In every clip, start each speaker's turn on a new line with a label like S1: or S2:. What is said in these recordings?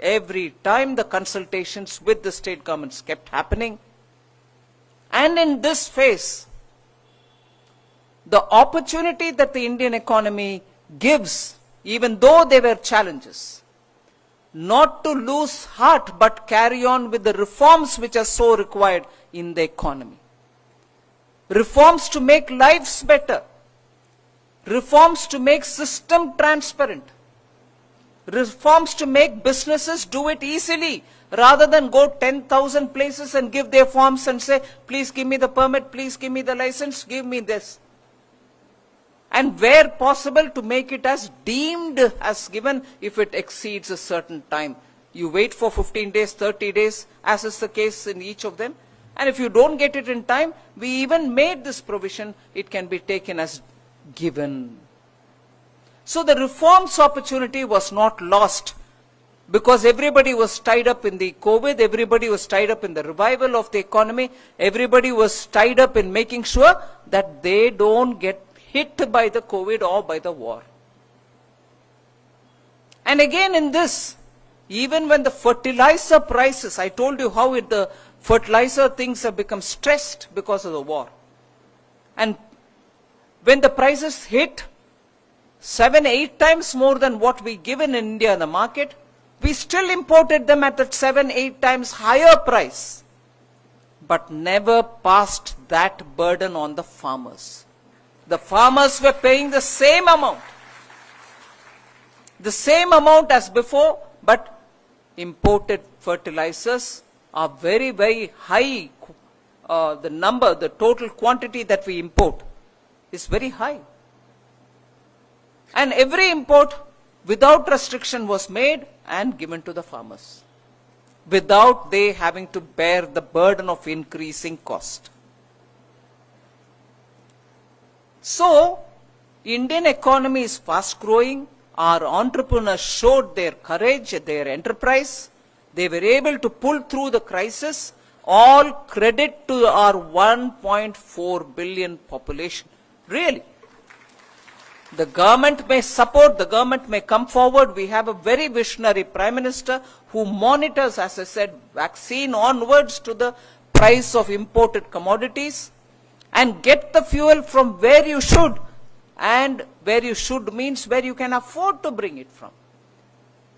S1: Every time the consultations with the state governments kept happening. And in this phase, the opportunity that the Indian economy gives, even though there were challenges, not to lose heart but carry on with the reforms which are so required in the economy. Reforms to make lives better. Reforms to make system transparent. Reforms to make businesses do it easily rather than go 10,000 places and give their forms and say, please give me the permit, please give me the license, give me this. And where possible to make it as deemed as given if it exceeds a certain time. You wait for 15 days, 30 days, as is the case in each of them. And if you don't get it in time, we even made this provision, it can be taken as given. So the reforms opportunity was not lost because everybody was tied up in the COVID, everybody was tied up in the revival of the economy, everybody was tied up in making sure that they don't get hit by the COVID or by the war. And again in this, even when the fertilizer prices, I told you how it, the fertilizer things have become stressed because of the war. And when the prices hit seven, eight times more than what we give in India in the market, we still imported them at that seven, eight times higher price, but never passed that burden on the farmers. The farmers were paying the same amount, the same amount as before, but imported fertilizers are very, very high. Uh, the number, the total quantity that we import is very high. And every import without restriction was made and given to the farmers without they having to bear the burden of increasing cost. So, Indian economy is fast growing. Our entrepreneurs showed their courage, their enterprise. They were able to pull through the crisis. All credit to our 1.4 billion population. Really. The government may support, the government may come forward. We have a very visionary Prime Minister who monitors, as I said, vaccine onwards to the price of imported commodities and get the fuel from where you should. And where you should means where you can afford to bring it from.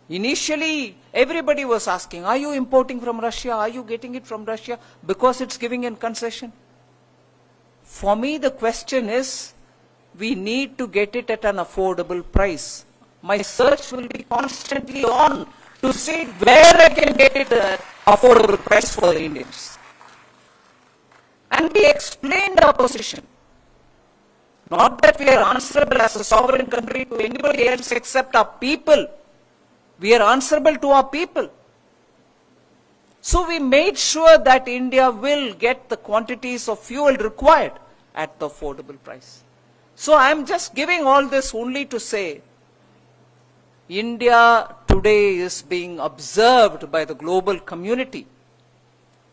S1: Initially, everybody was asking, are you importing from Russia? Are you getting it from Russia? Because it's giving in concession. For me, the question is, we need to get it at an affordable price. My search will be constantly on to see where I can get it at affordable price for the Indians. And we explained our position. Not that we are answerable as a sovereign country to anybody else except our people. We are answerable to our people. So we made sure that India will get the quantities of fuel required at the affordable price. So I am just giving all this only to say India today is being observed by the global community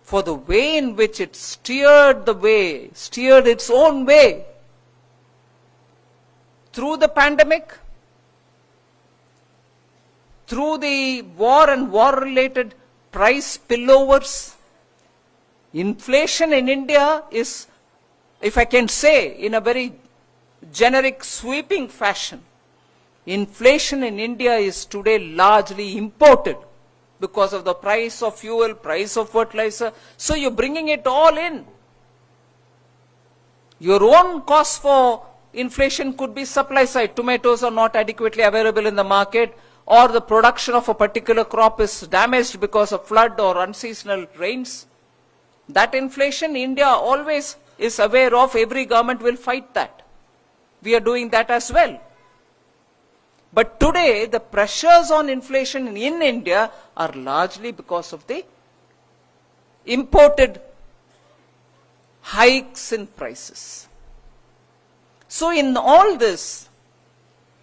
S1: for the way in which it steered the way, steered its own way through the pandemic, through the war and war-related price spillovers. Inflation in India is, if I can say in a very generic sweeping fashion, inflation in India is today largely imported because of the price of fuel, price of fertilizer. So you're bringing it all in. Your own cost for inflation could be supply side. Tomatoes are not adequately available in the market or the production of a particular crop is damaged because of flood or unseasonal rains. That inflation India always is aware of. Every government will fight that. We are doing that as well. But today, the pressures on inflation in India are largely because of the imported hikes in prices. So in all this,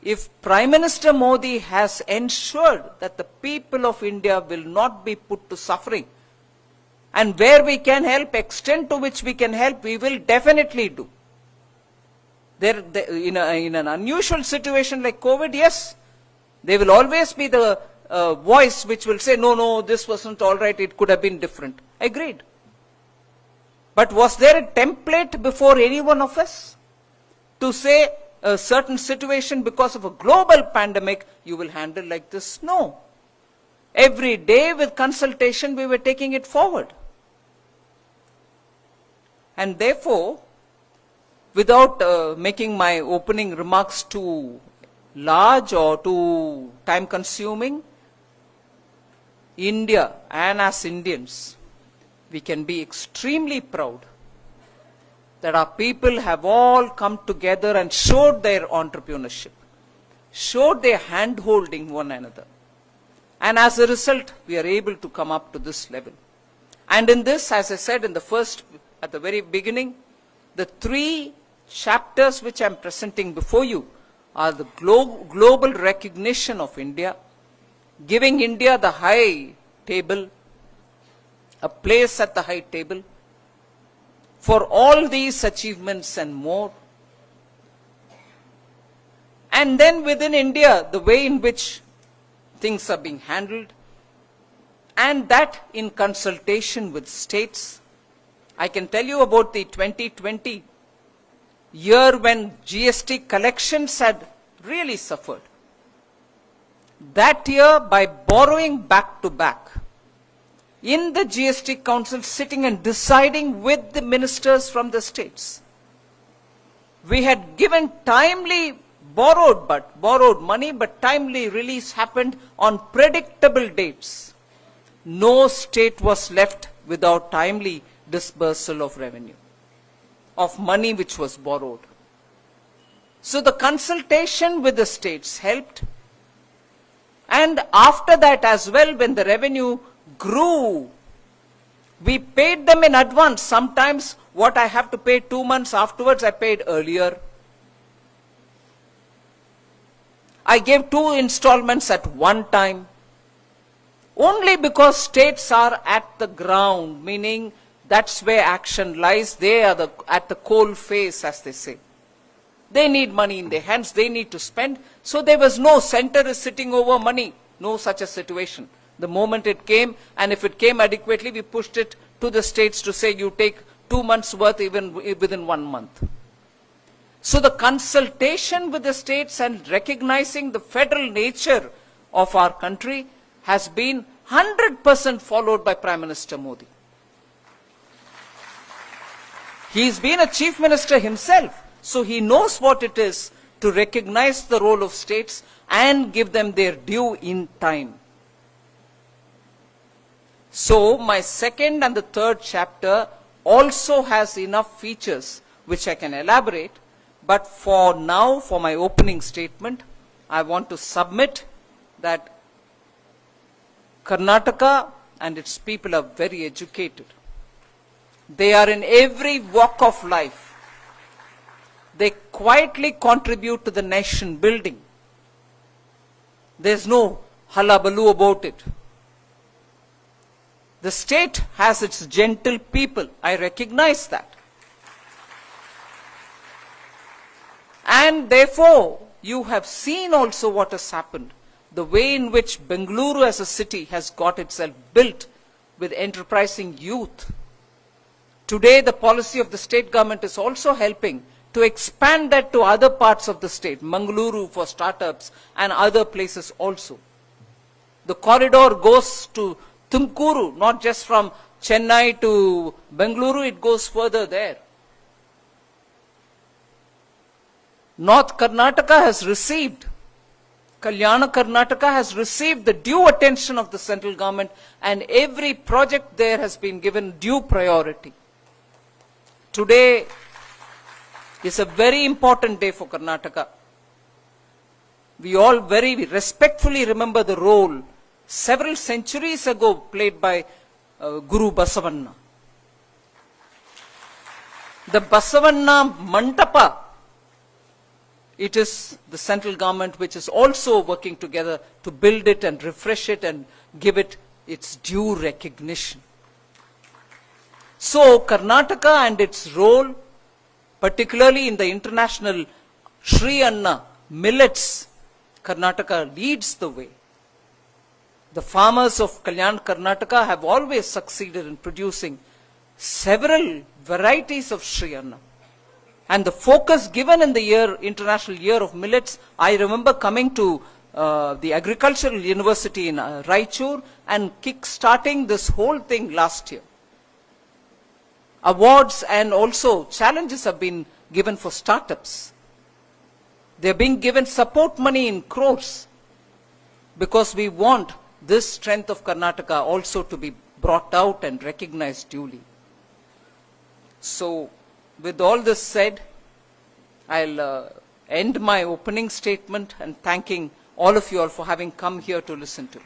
S1: if Prime Minister Modi has ensured that the people of India will not be put to suffering, and where we can help, extent to which we can help, we will definitely do. There, in, a, in an unusual situation like COVID, yes, there will always be the uh, voice which will say, no, no, this wasn't all right, it could have been different. Agreed. But was there a template before any one of us to say a certain situation because of a global pandemic you will handle like this? No. Every day with consultation we were taking it forward. And therefore, without uh, making my opening remarks too large or too time consuming, India and as Indians, we can be extremely proud that our people have all come together and showed their entrepreneurship, showed their hand holding one another. And as a result, we are able to come up to this level. And in this, as I said in the first, at the very beginning, the three chapters which I am presenting before you are the glo global recognition of India, giving India the high table, a place at the high table, for all these achievements and more. And then within India, the way in which things are being handled, and that in consultation with states. I can tell you about the 2020 year when GST collections had really suffered. That year, by borrowing back to back, in the GST Council sitting and deciding with the ministers from the states, we had given timely borrowed but borrowed money but timely release happened on predictable dates no state was left without timely disbursal of revenue of money which was borrowed. So the consultation with the states helped. And after that as well when the revenue grew we paid them in advance. Sometimes what i have to pay 2 months afterwards i paid earlier. I gave two installments at one time. Only because states are at the ground, meaning that's where action lies. They are the, at the coal face, as they say. They need money in their hands. They need to spend. So there was no center is sitting over money. No such a situation. The moment it came, and if it came adequately, we pushed it to the states to say you take two months worth even within one month. So the consultation with the states and recognizing the federal nature of our country has been 100% followed by Prime Minister Modi. He's been a chief minister himself, so he knows what it is to recognize the role of states and give them their due in time. So my second and the third chapter also has enough features which I can elaborate but for now, for my opening statement, I want to submit that Karnataka and its people are very educated. They are in every walk of life. They quietly contribute to the nation building. There's no hullabaloo about it. The state has its gentle people. I recognize that. And therefore, you have seen also what has happened. The way in which Bengaluru as a city has got itself built with enterprising youth. Today, the policy of the state government is also helping to expand that to other parts of the state, Mangaluru for startups and other places also. The corridor goes to Tumkuru, not just from Chennai to Bengaluru, it goes further there. North Karnataka has received, Kalyana Karnataka has received the due attention of the central government and every project there has been given due priority. Today is a very important day for Karnataka. We all very respectfully remember the role several centuries ago played by uh, Guru Basavanna. The Basavanna Mantapa it is the central government which is also working together to build it and refresh it and give it its due recognition. So Karnataka and its role, particularly in the international Sri Anna millets, Karnataka leads the way. The farmers of Kalyan Karnataka have always succeeded in producing several varieties of Sri Anna. And the focus given in the year, International Year of Millets, I remember coming to uh, the Agricultural University in uh, Raichur and kick-starting this whole thing last year. Awards and also challenges have been given for startups. They're being given support money in crores because we want this strength of Karnataka also to be brought out and recognized duly. So, with all this said, I'll uh, end my opening statement and thanking all of you all for having come here to listen to me.